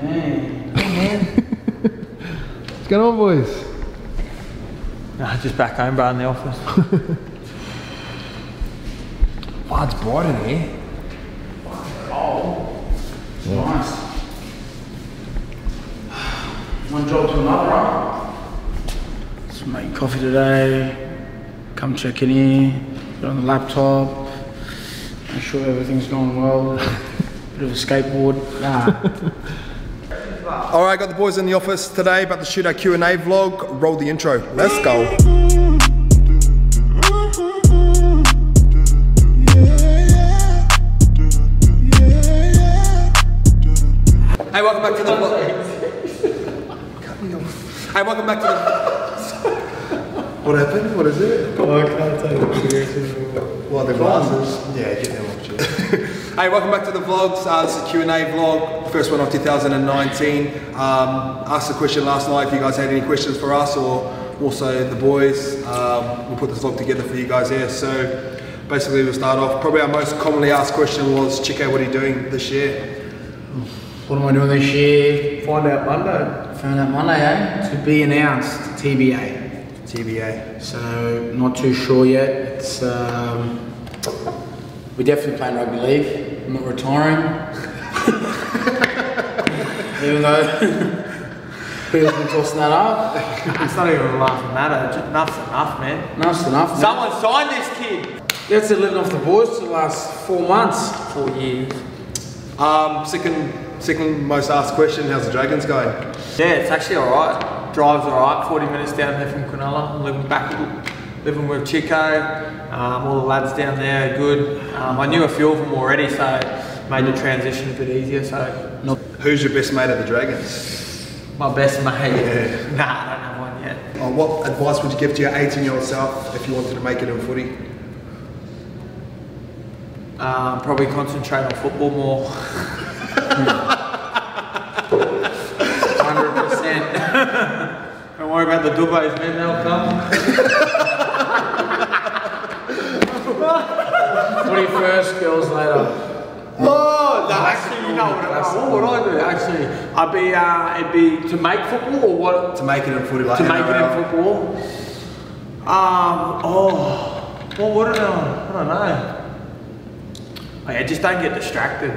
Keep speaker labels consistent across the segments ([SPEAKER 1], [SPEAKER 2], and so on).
[SPEAKER 1] Hey, man.
[SPEAKER 2] What's going on, boys?
[SPEAKER 1] Nah, just back home, bro, in the office.
[SPEAKER 2] Wow, it's bright in here.
[SPEAKER 3] Oh, nice. One job to another, right? Just make coffee today. Come check in here. Get on the laptop. Make sure everything's going well. Bit of a skateboard. Nah.
[SPEAKER 4] All right, got the boys in the office today about to shoot our Q&A vlog. Roll the intro. Let's go. Hey, welcome back to the vlog. Hey, welcome back to the. What happened? What is it?
[SPEAKER 3] oh, I can't take it seriously.
[SPEAKER 4] What, the glasses? Yeah, get them off, Jim. Hey, welcome back to the vlogs. Uh, this is a Q&A vlog, first one of 2019. Um, asked a question last night if you guys had any questions for us or also the boys. Um, we'll put this vlog together for you guys here. So basically we'll start off. Probably our most commonly asked question was, Chico, what are you doing this year?
[SPEAKER 3] What am I doing this year?
[SPEAKER 1] Find out Monday.
[SPEAKER 3] Find out Monday, eh? To be announced, TBA.
[SPEAKER 4] TBA.
[SPEAKER 3] So not too sure yet. It's um, we're definitely playing rugby league. I'm not retiring. Even though people's been tossing that up.
[SPEAKER 1] It's not even a laughing matter. Just, enough's enough, man.
[SPEAKER 3] Enough's enough. man.
[SPEAKER 1] Someone signed this kid.
[SPEAKER 3] That's it living off the boys for the last four months.
[SPEAKER 1] Four years.
[SPEAKER 4] Um, second, second most asked question, how's the Dragons going?
[SPEAKER 1] Yeah, it's actually alright. Drive's alright. 40 minutes down here from Cronulla. I'm living back, living with Chico. Um, all the lads down there are good. Um, I knew a few of them already, so it made the transition a bit easier. So
[SPEAKER 4] Who's your best mate at the Dragons?
[SPEAKER 1] my best mate.
[SPEAKER 4] Yeah.
[SPEAKER 1] Nah, I don't have one yet.
[SPEAKER 4] Uh, what advice would you give to your 18 year old self if you wanted to make it in footy?
[SPEAKER 1] Um, probably concentrate on football more. worry about the Dubais, man. They'll come.
[SPEAKER 3] 21st, girls later.
[SPEAKER 1] Oh, no, actually, you know what, what would I do? Actually, I'd be, uh, it'd be to make football or what?
[SPEAKER 4] To make it in football. like
[SPEAKER 1] To make it in football. Um, oh, what would it? I don't know. Oh, yeah, just don't get distracted.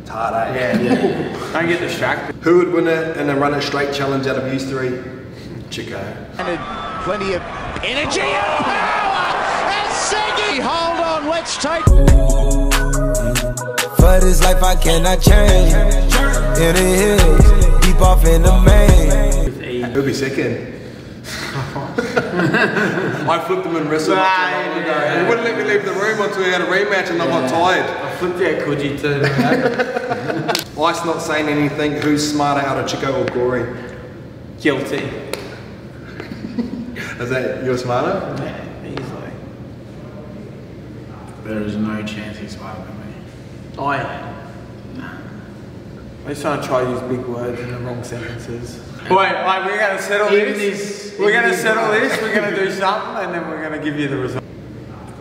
[SPEAKER 4] It's hard, eh?
[SPEAKER 1] Yeah, don't get distracted.
[SPEAKER 4] Who would win it in a run it straight challenge out of you three? Chico.
[SPEAKER 5] And plenty of energy and power. And Segi, hold on, let's take.
[SPEAKER 6] For this life I cannot change. In the hills, deep off in the main.
[SPEAKER 4] Who'd be second? I flipped him in wrestle not too long ago.
[SPEAKER 1] yeah.
[SPEAKER 4] He wouldn't let me leave the room until we had a rematch and I got tired.
[SPEAKER 1] I flipped out Coogee too.
[SPEAKER 4] Ice not saying anything. Who's smarter out of Chico or Corey?
[SPEAKER 1] Guilty.
[SPEAKER 4] Is that you're smarter?
[SPEAKER 1] Yeah, easily.
[SPEAKER 3] There is no chance he's smarter than me.
[SPEAKER 1] I am. At least I don't try to use big words in the wrong sentences. Wait, wait, we're gonna settle
[SPEAKER 3] Even
[SPEAKER 1] this.
[SPEAKER 3] this-
[SPEAKER 1] We're gonna settle this. We're gonna do something, and then we're gonna give you the result.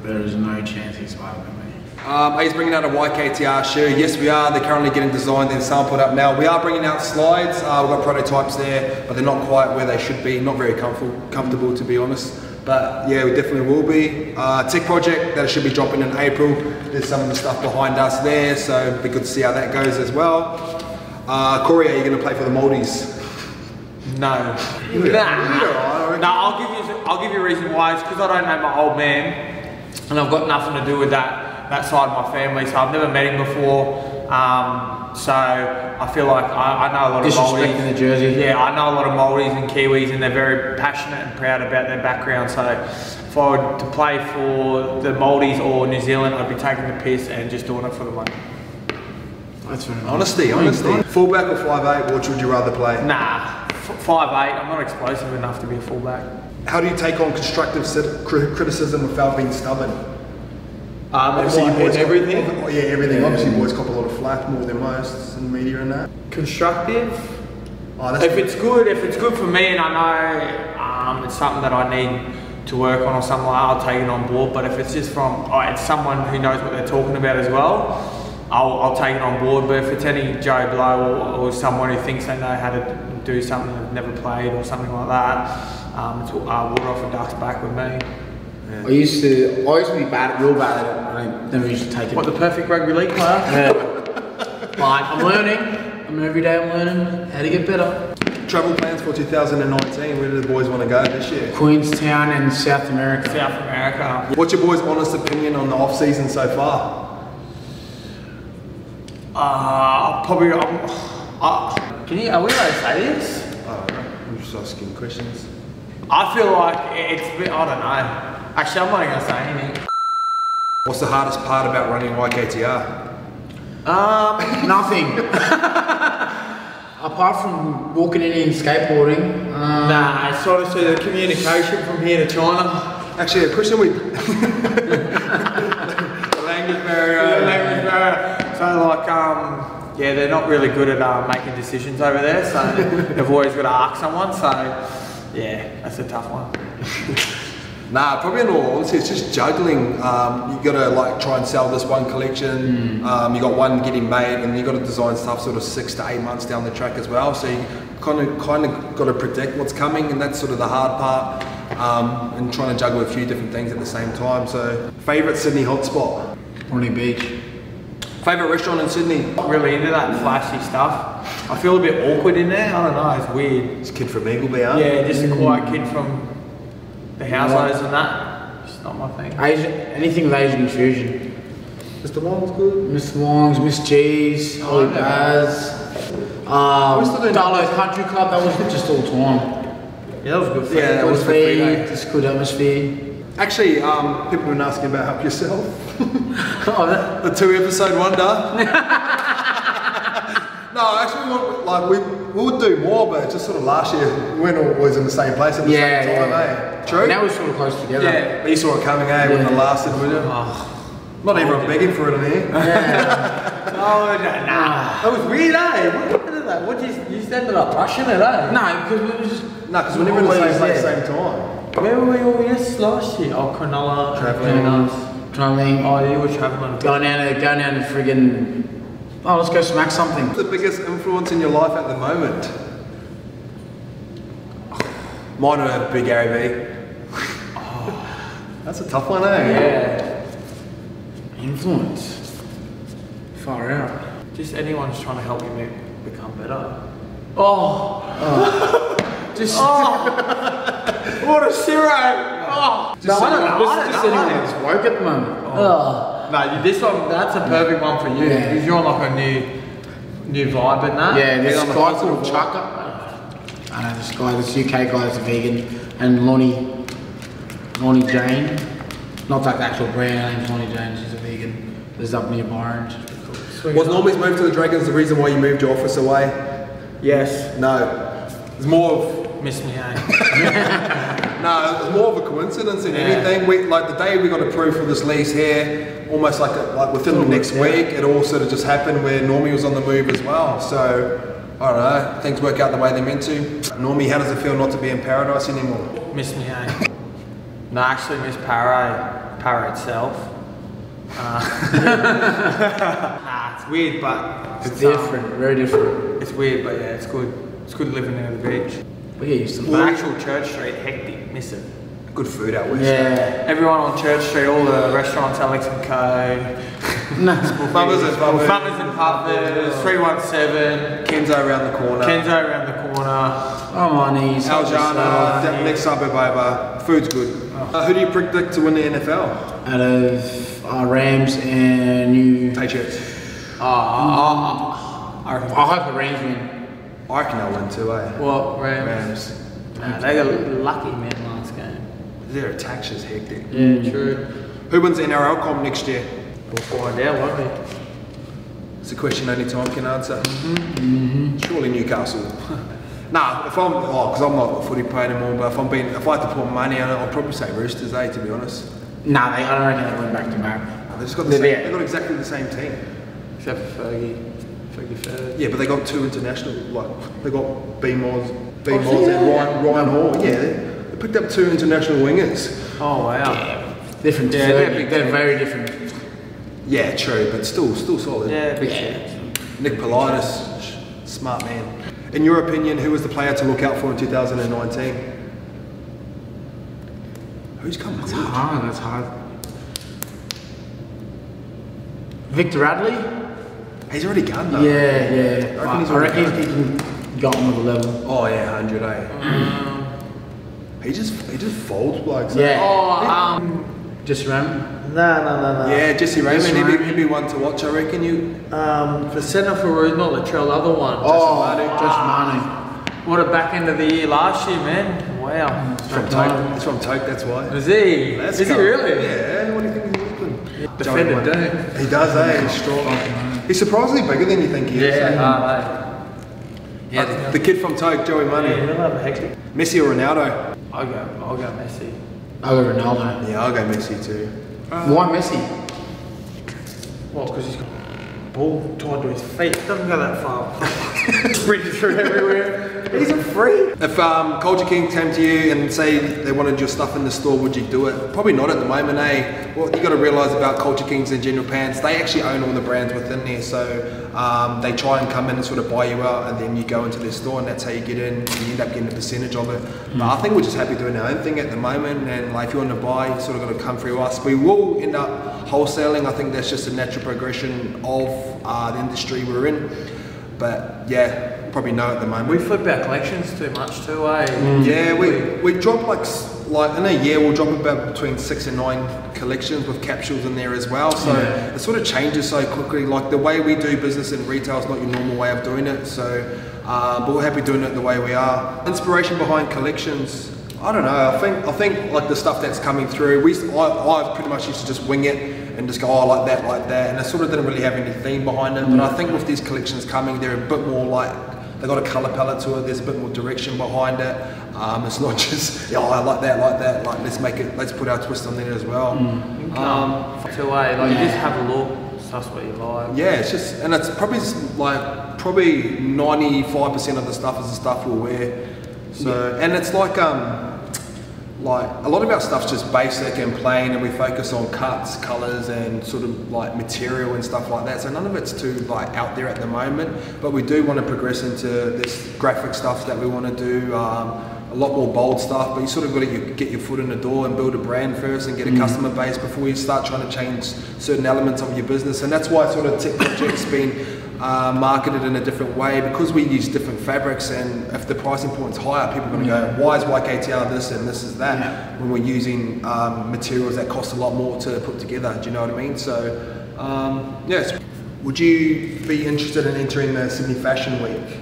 [SPEAKER 3] There is no chance he's smarter than me.
[SPEAKER 4] Um, he's bringing out a YKTR shoe. Yes, we are. They're currently getting designed and sampled up now. We are bringing out slides. Uh, we've got prototypes there, but they're not quite where they should be. Not very comfortable, comfortable to be honest. But yeah, we definitely will be. Uh, tech project that should be dropping in April. There's some of the stuff behind us there, so it'd be good to see how that goes as well. Uh, Corey, are you going to play for the Maldives?
[SPEAKER 1] No. Nah. No, I'll give you. I'll give you a reason why. It's because I don't know my old man, and I've got nothing to do with that that side of my family. So I've never met him before. Um, so I feel like I, I know a lot of
[SPEAKER 3] Disrespecting
[SPEAKER 1] Maldives.
[SPEAKER 3] the jersey.
[SPEAKER 1] Yeah, I know a lot of Maldives and Kiwis, and they're very passionate and proud about their background. So if I were to play for the Maldives or New Zealand, I'd be taking the piss and just doing it for the money.
[SPEAKER 3] That's fair enough.
[SPEAKER 4] Honesty, honesty. Fullback or 5'8", which would you rather play?
[SPEAKER 1] Nah, f- five eight. I'm not explosive enough to be a fullback.
[SPEAKER 4] How do you take on constructive criticism without being stubborn?
[SPEAKER 1] Um,
[SPEAKER 4] Obviously, you boys
[SPEAKER 1] and everything.
[SPEAKER 4] oh, yeah, everything. Obviously, boys cop a lot of flack more than most in media and that.
[SPEAKER 1] Constructive.
[SPEAKER 4] Oh, that's
[SPEAKER 1] If it's good, if it's good for me, and I know um, it's something that I need to work on or something like that, I'll take it on board. But if it's just from, oh, it's someone who knows what they're talking about as well, I'll, I'll take it on board. But if it's any Joe Blow or, or someone who thinks they know how to do something they've never played or something like that, um, it's uh, water off a duck's back with me.
[SPEAKER 3] I used to, I used to be bad, real bad at it. I never used to take it.
[SPEAKER 1] What the perfect rugby league player?
[SPEAKER 3] Yeah. but I'm learning. I'm every day I'm learning how to get better.
[SPEAKER 4] Travel plans for 2019. Where do the boys want to go this year?
[SPEAKER 3] Queenstown and South America.
[SPEAKER 1] South America.
[SPEAKER 4] What's your boys' honest opinion on the off season so far?
[SPEAKER 1] Uh, probably. Um, uh, can you? Are we allowed to say this?
[SPEAKER 4] I don't know. I'm just asking questions.
[SPEAKER 1] I feel like it's. a bit- I don't know. Actually, I'm not gonna say anything.
[SPEAKER 4] What's the hardest part about running YKTR?
[SPEAKER 1] Um,
[SPEAKER 3] Nothing. Apart from walking in and skateboarding. Um,
[SPEAKER 1] nah, it's sort of the communication from here to China.
[SPEAKER 4] Actually, a question we
[SPEAKER 1] The language barrier. language barrier. So like, um, yeah, they're not really good at uh, making decisions over there. So they've always got to ask someone. So yeah, that's a tough one.
[SPEAKER 4] Nah, probably in all honesty, it's just juggling. Um, you got to like try and sell this one collection. Um, you got one getting made, and you got to design stuff sort of six to eight months down the track as well. So you kind of kind of got to predict what's coming, and that's sort of the hard part. Um, and trying to juggle a few different things at the same time. So, favorite Sydney hotspot,
[SPEAKER 3] Bondi Beach.
[SPEAKER 4] favorite restaurant in Sydney.
[SPEAKER 1] Not really into that flashy stuff. I feel a bit awkward in there. I don't know. It's weird.
[SPEAKER 4] This kid from Eagleby, huh?
[SPEAKER 1] Yeah, just a quiet kid from the householders and that. It's not my thing.
[SPEAKER 3] Asian, anything with Asian fusion.
[SPEAKER 4] Mr. Wong's good.
[SPEAKER 3] Miss Wong's, Miss G's, Holly
[SPEAKER 1] never-
[SPEAKER 3] Baz. Um,
[SPEAKER 4] We're still doing-
[SPEAKER 3] Darlo Country Club, that was just all time.
[SPEAKER 1] Yeah, that was good.
[SPEAKER 4] Yeah, that
[SPEAKER 3] Good
[SPEAKER 4] was for free,
[SPEAKER 3] feed,
[SPEAKER 4] eh?
[SPEAKER 3] just good atmosphere.
[SPEAKER 4] Actually, um, people have been asking about Help Yourself.
[SPEAKER 3] Oh, that,
[SPEAKER 4] The two episode wonder. no, actually, we want, like we we would do more, but just sort of last year we weren't always in the same place at the
[SPEAKER 3] yeah,
[SPEAKER 4] same time,
[SPEAKER 3] yeah.
[SPEAKER 4] eh? True.
[SPEAKER 3] Now we're sort of close together.
[SPEAKER 1] Yeah.
[SPEAKER 4] But you saw it coming, eh? When the
[SPEAKER 3] Yeah.
[SPEAKER 4] lasted, would you? Not even begging for it in here.
[SPEAKER 1] Oh, nah. That was weird, eh? What happened to that? What did you, you ended up rushing it, eh?
[SPEAKER 3] No, because we were just.
[SPEAKER 4] No, because we're never in the same
[SPEAKER 3] Always
[SPEAKER 4] place,
[SPEAKER 3] there.
[SPEAKER 4] same time.
[SPEAKER 1] Where were we all yes last year? Oh, Cronulla.
[SPEAKER 4] Travelling.
[SPEAKER 3] Traveling.
[SPEAKER 1] Oh, you were travelling.
[SPEAKER 3] Going down to, going down to friggin'. Oh, let's go smack something.
[SPEAKER 4] What's the biggest influence in your life at the moment? Mine would be Gary Vee. That's a tough one, eh?
[SPEAKER 1] Yeah.
[SPEAKER 3] Influence. Far out.
[SPEAKER 1] Just anyone who's trying to help you make, become better. Oh. Just. Oh. what a zero. Oh.
[SPEAKER 3] No, I don't know.
[SPEAKER 1] I
[SPEAKER 3] Just,
[SPEAKER 1] don't
[SPEAKER 3] just
[SPEAKER 1] know.
[SPEAKER 3] anyone that's woke at the moment. Oh.
[SPEAKER 1] No, this one, that's a perfect one for you.
[SPEAKER 3] Yeah.
[SPEAKER 1] You're on like a new, new vibe and that.
[SPEAKER 3] Yeah, this
[SPEAKER 4] guy's the
[SPEAKER 3] guy called Chaka. I know this guy, this UK guy is a vegan, and Lonnie, Lonnie Jane. Not like the actual brand, her name's Lonnie Jane, she's a vegan. Lives up near Byron.
[SPEAKER 4] Was Normie's move to the Dragons the reason why you moved your office away?
[SPEAKER 1] Yes.
[SPEAKER 4] No. It's more of
[SPEAKER 1] Miss me, eh?
[SPEAKER 4] No, it was more of a coincidence than
[SPEAKER 1] Yeah.
[SPEAKER 4] anything. We like the day we got approved for this lease here, almost like a, like within the next
[SPEAKER 1] worked
[SPEAKER 4] week, it all sort of just happened where Normie was on the move as well. So I don't know, things work out the way they're meant to. Normie, how does it feel not to be in paradise anymore?
[SPEAKER 1] Miss me, eh? no, actually, Miss Para, Para itself. Uh, nah, it's weird, but
[SPEAKER 3] It's
[SPEAKER 1] um,
[SPEAKER 3] different, very different.
[SPEAKER 1] it's weird, but yeah, it's good. It's good living near the beach.
[SPEAKER 3] We get used to
[SPEAKER 1] The actual Church Street, hectic, miss it.
[SPEAKER 4] Good food out west.
[SPEAKER 3] Yeah.
[SPEAKER 1] Everyone on Church Street, all the restaurants, Alex and Co.
[SPEAKER 3] No.
[SPEAKER 4] Bummers and Bummers.
[SPEAKER 1] Bummers and Puffers, 317,
[SPEAKER 4] Kenzo around the corner.
[SPEAKER 1] Kenzo around the corner.
[SPEAKER 3] I'm on these.
[SPEAKER 4] Aljana, de- next suburb over. Food's good. Uh, who do you predict to win the NFL?
[SPEAKER 3] Out of uh, Rams and New.
[SPEAKER 4] Patriots.
[SPEAKER 1] Oh, oh, I.
[SPEAKER 3] I hope the Rams win.
[SPEAKER 4] I reckon they'll win too, eh?
[SPEAKER 1] What, Rams?
[SPEAKER 4] Rams.
[SPEAKER 1] Nah, they got lucky, man, last game.
[SPEAKER 4] Their attack's just hectic.
[SPEAKER 1] Yeah, true.
[SPEAKER 4] Who wins the NRL comp next year?
[SPEAKER 1] We'll find out, won't we?
[SPEAKER 4] It's a question only time can answer. Surely Newcastle. nah, if I'm, oh, because I'm not a footy player anymore, but if I'm being, if I had to put money on it, I'd probably say Roosters, eh, to be honest.
[SPEAKER 3] Nah, they, I don't reckon they win back to back.
[SPEAKER 4] They've just got the same, they've got exactly the same team.
[SPEAKER 1] Except for Fergie. Fergie third.
[SPEAKER 4] Yeah, but they got two international, like, they got B Moz, B
[SPEAKER 1] Oh, yeah.
[SPEAKER 4] and Ryan, Ryan Hall. Yeah, picked up two international wingers.
[SPEAKER 1] Oh, wow.
[SPEAKER 3] Different.
[SPEAKER 1] Yeah,
[SPEAKER 3] they're,
[SPEAKER 1] they're big
[SPEAKER 3] they're very different.
[SPEAKER 4] Yeah, true, but still, still solid.
[SPEAKER 1] Yeah, big yeah.
[SPEAKER 4] Nick Politis, smart man. In your opinion, who was the player to look out for in 2019? Who's come good?
[SPEAKER 3] hard, that's hard. Victor Radley?
[SPEAKER 4] He's already gone though.
[SPEAKER 3] Yeah, yeah.
[SPEAKER 4] I reckon he's
[SPEAKER 3] I reckon he can go on with the level.
[SPEAKER 4] Oh yeah, 100 eh? He just he just folds blokes. eh?
[SPEAKER 3] Yeah.
[SPEAKER 1] Oh, um,
[SPEAKER 3] Just ram.
[SPEAKER 1] no, no, no, no.
[SPEAKER 4] Yeah, Jesse Ramien,
[SPEAKER 3] Jesse
[SPEAKER 4] he'd be, he'd be one to watch, I reckon. You
[SPEAKER 1] Um, for centre forward, not Latrell, the other one.
[SPEAKER 3] Oh,
[SPEAKER 4] Manu.
[SPEAKER 3] just Manu.
[SPEAKER 1] What a back end of the year last year, man. Wow.
[SPEAKER 4] from Toke. He's from Toke, that's why.
[SPEAKER 1] Is he?
[SPEAKER 4] Let's
[SPEAKER 1] Is
[SPEAKER 4] go.
[SPEAKER 1] he really?
[SPEAKER 4] Yeah, what do you think he's looking?
[SPEAKER 1] Defender,
[SPEAKER 4] Joey
[SPEAKER 1] don't
[SPEAKER 4] Manu. He does, eh? He's strong. He's surprisingly bigger than you think he is. eh?
[SPEAKER 1] Ah,
[SPEAKER 4] Uh, the kid from Toke, Joey
[SPEAKER 1] mate.
[SPEAKER 4] Manu.
[SPEAKER 1] he'll have a hectic.
[SPEAKER 4] Messi or Ronaldo?
[SPEAKER 1] I'll go, I'll go Messi.
[SPEAKER 3] I'll go Ronaldo.
[SPEAKER 4] Yeah, I'll go Messi too.
[SPEAKER 3] Uh, Why Messi?
[SPEAKER 1] Well, because he's got ball tied to his feet. Doesn't go that far. Sprinting through everywhere. He's a freak.
[SPEAKER 4] If um, Culture King came to you and say they wanted your stuff in the store, would you do it? Probably not at the moment, eh? What you got to realise about Culture Kings and General Pants, they actually own all the brands within there. So um, they try and come in and sort of buy you out, and then you go into their store, and that's how you get in. And you end up getting a percentage of it. But I think we're just happy doing our own thing at the moment. And like, if you want to buy, you sort of got to come through us. We will end up wholesaling. I think that's just a natural progression of uh, the industry we're in. But yeah, probably no at the moment.
[SPEAKER 1] We flip our collections too much too, eh?
[SPEAKER 4] Yeah, we, we drop like like in a year we'll drop about between six and nine collections with capsules in there as well. So it sort of changes so quickly. Like the way we do business in retail is not your normal way of doing it. So, uh, but we're happy doing it the way we are. Inspiration behind collections. I don't know. I think I think like the stuff that's coming through. We I, I pretty much used to just wing it and just go oh like that like that, and I sort of didn't really have any theme behind it. But I think with these collections coming, they're a bit more like they got a colour palette to it. There's a bit more direction behind it. Um, it's not just yeah, I like that, like that. Like let's make it, let's put our twist on it as well.
[SPEAKER 1] Um, too, eh? Like, you just have a look. That's what you like.
[SPEAKER 4] Yeah, it's just, and it's probably like probably 95% of the stuff is the stuff we'll wear. So, and it's like um, like a lot of our stuff's just basic and plain, and we focus on cuts, colors, and sort of like material and stuff like that. So none of it's too like out there at the moment, but we do want to progress into this graphic stuff that we want to do. Um, a lot more bold stuff, but you sort of got to get your foot in the door and build a brand first and get a customer base before you start trying to change certain elements of your business. And that's why sort of Tech Project's been uh, marketed in a different way because we use different fabrics. And if the pricing point's higher, people are going to go, why is YKTR this and this is that? When we're using um, materials that cost a lot more to put together. Do you know what I mean? So, um, yes. Would you be interested in entering the Sydney Fashion Week?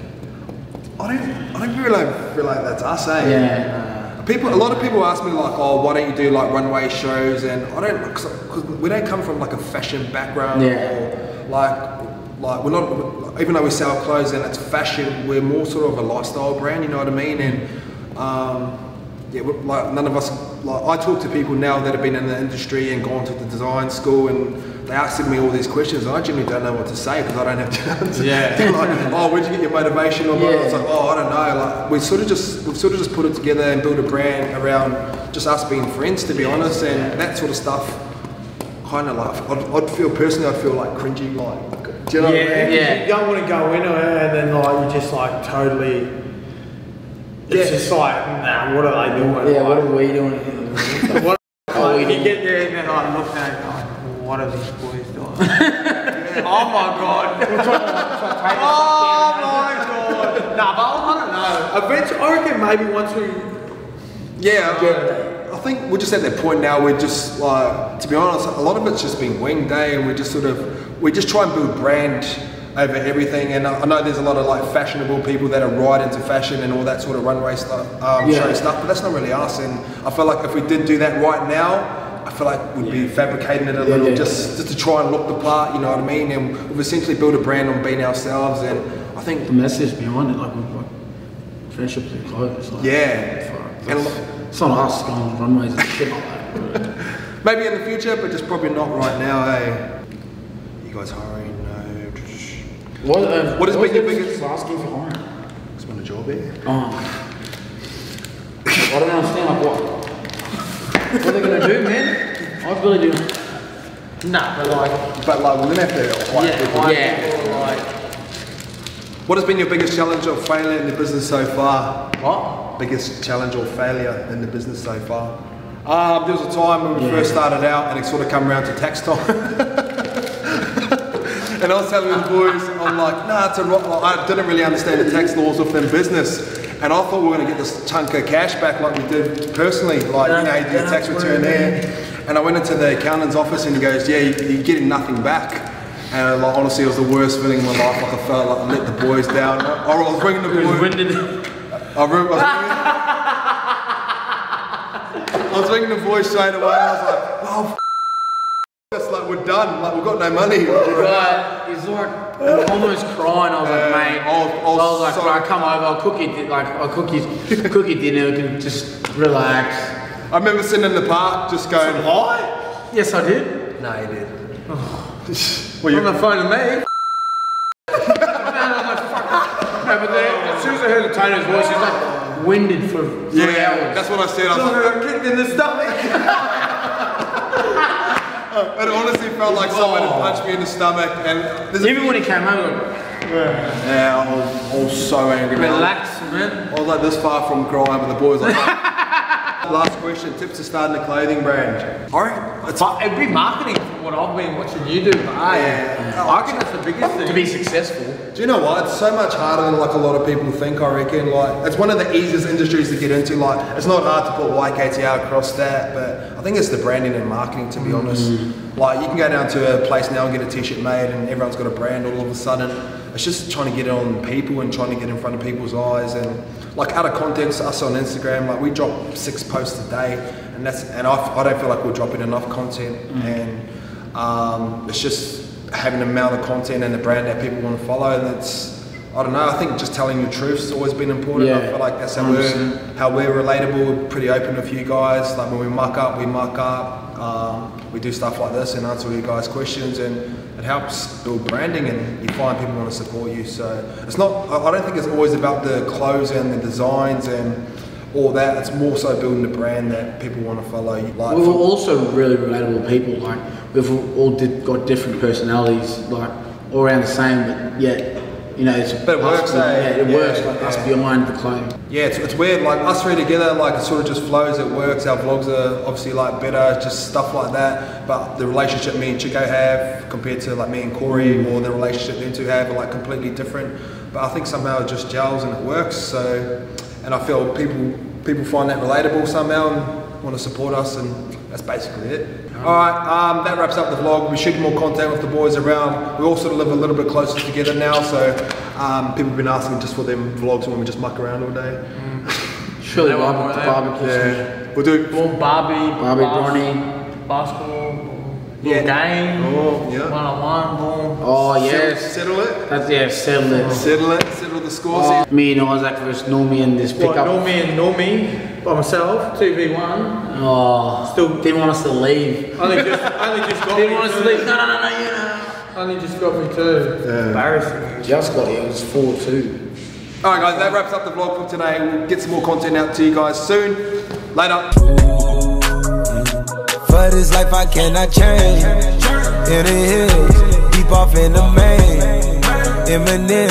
[SPEAKER 4] I don't, I don't really feel like that's us, eh?
[SPEAKER 3] Yeah.
[SPEAKER 4] People, a lot of people ask me like, oh, why don't you do like runway shows? And I don't, because we don't come from like a fashion background
[SPEAKER 3] Yeah.
[SPEAKER 4] or like, like we're not, even though we sell clothes and it's fashion, we're more sort of a lifestyle brand. You know what I mean? And um, yeah, we're, like none of us, like I talk to people now that have been in the industry and gone to the design school and they asking me all these questions. and I genuinely don't know what to say because I don't have the answer.
[SPEAKER 1] Yeah.
[SPEAKER 4] They're like, oh, where'd you get your motivation? Or
[SPEAKER 3] Yeah.
[SPEAKER 4] It's like, oh, I don't know. Like we sort of just we've sort of just put it together and built a brand around just us being friends, to be honest, and that sort of stuff. Kind of like I'd, I'd feel personally, I'd feel like cringy, like do you know what I mean?
[SPEAKER 1] yeah. You don't want to go into it and then like you just like totally. It's
[SPEAKER 4] Yeah.
[SPEAKER 1] just like, nah, what are they doing?
[SPEAKER 3] Yeah, what are we doing?
[SPEAKER 1] what
[SPEAKER 3] Oh, we
[SPEAKER 1] like, you get there and then I look at it like, what are these boys doing? oh my god. oh my god. Nah, but I don't know. Eventually, I reckon maybe once we.
[SPEAKER 4] Yeah, I think we're just at that point now. We're just like, to be honest, a lot of it's just been winged day, and we're just sort of we just try and build brand over everything. And I know there's a lot of like fashionable people that are right into fashion and all that sort of runway stuff, um,
[SPEAKER 3] Yeah.
[SPEAKER 4] show stuff, but that's not really us. And I feel like if we did do that right now. I feel like we'd be fabricating it a little
[SPEAKER 3] yeah.
[SPEAKER 4] just just to try and look the part, you know what I mean? And we've essentially built a brand on being ourselves, and I think
[SPEAKER 3] The message behind it, like, we've got friendship through clothes. Like,
[SPEAKER 4] Yeah.
[SPEAKER 3] fuck,
[SPEAKER 4] And
[SPEAKER 3] It's, it's not us going on runways and shit like that.
[SPEAKER 4] Maybe in the future, but just probably not right now, eh? You guys hiring? No.
[SPEAKER 3] What, uh,
[SPEAKER 4] What has been your
[SPEAKER 3] the
[SPEAKER 4] biggest-
[SPEAKER 3] last gig for hiring?
[SPEAKER 4] Just want a job here.
[SPEAKER 3] Oh. I don't understand, like, what? What are they gonna do, man? I really do.
[SPEAKER 1] Nah, but like,
[SPEAKER 4] But like we didn't have to. Like,
[SPEAKER 1] yeah, like,
[SPEAKER 3] Yeah.
[SPEAKER 1] like,
[SPEAKER 4] What has been your biggest challenge or failure in the business so far?
[SPEAKER 1] what?
[SPEAKER 4] Biggest challenge or failure in the business so far? Um, there was a time when we first started out and it sort of come around to tax time. and I was telling the boys, I'm like, nah, it's a rock. Like, I didn't really understand the tax laws within business. And I thought we were going to get this chunk of cash back like we did personally, like, you know, you do a tax return there. And I went into the accountant's office and he goes, yeah, you- you're getting nothing back. And like, honestly, it was the worst feeling in my life. Like I felt like I let the boys down. I, I was ringing the boys. I, re- I, was ringing, I was ringing the boys straight away. I was like, oh, f- this, like we're done. Like we've got no money.
[SPEAKER 3] Right, he's like I'm almost crying. I was like,
[SPEAKER 4] Yeah,
[SPEAKER 3] mate.
[SPEAKER 4] I was- I was
[SPEAKER 3] I was like,
[SPEAKER 4] so
[SPEAKER 3] right, come over. I'll cook you. di- Like, I'll cook you, cook you dinner. We can just relax.
[SPEAKER 4] I remember sitting in the park just going,
[SPEAKER 1] Why?
[SPEAKER 3] Yes, I did.
[SPEAKER 4] no, you did.
[SPEAKER 1] Well, you're on the phone to me.
[SPEAKER 3] No, but then as soon as I heard the Tony's voice, he's like winded for three
[SPEAKER 4] Yeah,
[SPEAKER 3] hours.
[SPEAKER 4] that's what I said. I was like,
[SPEAKER 1] got kicked in the stomach.
[SPEAKER 4] it honestly felt like someone had punched me in the stomach. And
[SPEAKER 3] Even when he came home,
[SPEAKER 4] yeah, I was, I was so angry. man.
[SPEAKER 1] Relax, man.
[SPEAKER 4] I was like this far from crying, but the boys like. Last question: Tips to starting a clothing brand. Alright, it's
[SPEAKER 1] But it'd be marketing from what I've been watching you do. But
[SPEAKER 4] Yeah.
[SPEAKER 1] I reckon that's the biggest thing.
[SPEAKER 3] to be successful,
[SPEAKER 4] Do you know what? It's so much harder than like a lot of people think. I reckon. Like it's one of the easiest industries to get into. Like it's not hard to put YKTR across that, but I think it's the branding and marketing. To be honest, mm. like you can go down to a place now and get a T-shirt made, and everyone's got a brand all of a sudden. It's just trying to get it on people and trying to get in front of people's eyes and like out of context. Us on Instagram, like we drop six posts a day, and that's and I, I don't feel like we're dropping enough content and. Um, it's just having the amount of content and the brand that people want to follow, and it's I don't know. I think just telling the truth has always been important.
[SPEAKER 3] Yeah, I
[SPEAKER 4] feel like that's how we're how we're relatable. We're pretty open with you guys. Like when we muck up, we muck up. Um, we do stuff like this and answer you guys' questions, and it helps build branding, and you find people want to support you. So it's not. I don't think it's always about the clothes and the designs and all that. It's more so building the brand that people want to follow. Like
[SPEAKER 3] we were also really relatable people. Like we've all did, got different personalities, like all around the same, but yet. You know, it's
[SPEAKER 4] But it works,
[SPEAKER 3] be-
[SPEAKER 4] eh?
[SPEAKER 3] Yeah, it
[SPEAKER 4] Yeah,
[SPEAKER 3] works like us behind the clothing.
[SPEAKER 4] Yeah, it's, it's weird. Like us three together, like it sort of just flows. It works. Our vlogs are obviously like better, just stuff like that. But the relationship me and Chico have compared to like me and Corey, or the relationship them two have, are like completely different. But I think somehow it just gels and it works. So, and I feel people people find that relatable somehow and want to support us, and that's basically it. All right, um, that wraps up the vlog. We shoot more content with the boys around. We all sort of live a little bit closer together now, so um, people have been asking just for them vlogs when we just muck around all day.
[SPEAKER 3] Surely
[SPEAKER 1] Yeah, one more
[SPEAKER 3] barbecue,
[SPEAKER 1] there.
[SPEAKER 3] barbecue.
[SPEAKER 4] Yeah, we'll do.
[SPEAKER 1] Boom, Barbie,
[SPEAKER 3] Barbie,
[SPEAKER 1] bas-
[SPEAKER 3] Bronny.
[SPEAKER 1] basketball,
[SPEAKER 4] Yeah.
[SPEAKER 1] little game,
[SPEAKER 4] Oh, yeah.
[SPEAKER 1] one on one, boom.
[SPEAKER 3] Oh
[SPEAKER 4] Settle-
[SPEAKER 3] yes,
[SPEAKER 4] Settle it.
[SPEAKER 3] that's yeah, settle it.
[SPEAKER 4] Settle it. Settle the scores.
[SPEAKER 3] Oh, me and Isaac versus Normie in this
[SPEAKER 1] What,
[SPEAKER 3] pickup.
[SPEAKER 1] Normie and Normie by myself, 2v1.
[SPEAKER 3] Oh,
[SPEAKER 1] Still-
[SPEAKER 3] didn't want us to leave.
[SPEAKER 1] Only just, only just got
[SPEAKER 3] Didn't
[SPEAKER 1] me
[SPEAKER 3] want us to
[SPEAKER 1] two.
[SPEAKER 3] leave. No, no, no, no, you.
[SPEAKER 1] Only just got me two. Embarrassing.
[SPEAKER 3] Just got here. It was four two.
[SPEAKER 4] All right, guys. That wraps up the vlog for today. We'll get some more content out to you guys soon. Later.
[SPEAKER 6] For this life I cannot change. In the hills, deep off in the main. Eminem.